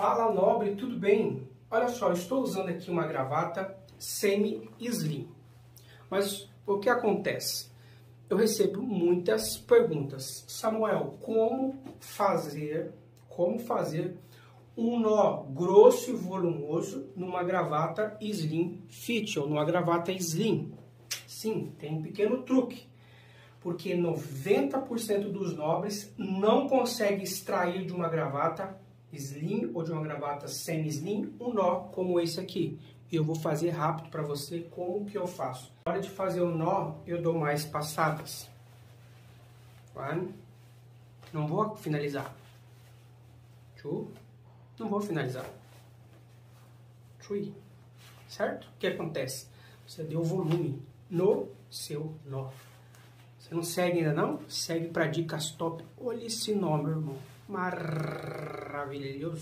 Fala nobre, tudo bem? Olha só, estou usando aqui uma gravata semi-slim. Mas o que acontece? Eu recebo muitas perguntas. Samuel, como fazer, como fazer um nó grosso e volumoso numa gravata slim fit ou numa gravata slim? Sim, tem um pequeno truque porque 90% dos nobres não consegue extrair de uma gravata slim ou de uma gravata semi-slim um nó como esse aqui. Eu vou fazer rápido para você como que eu faço. Na hora de fazer o nó, eu dou mais passadas. One. Não vou finalizar. Two. Não vou finalizar. Three. Certo? O que acontece? Você deu volume no seu nó. Você não segue ainda não? Segue para dicas top. Olha esse nome, meu irmão. առավելիով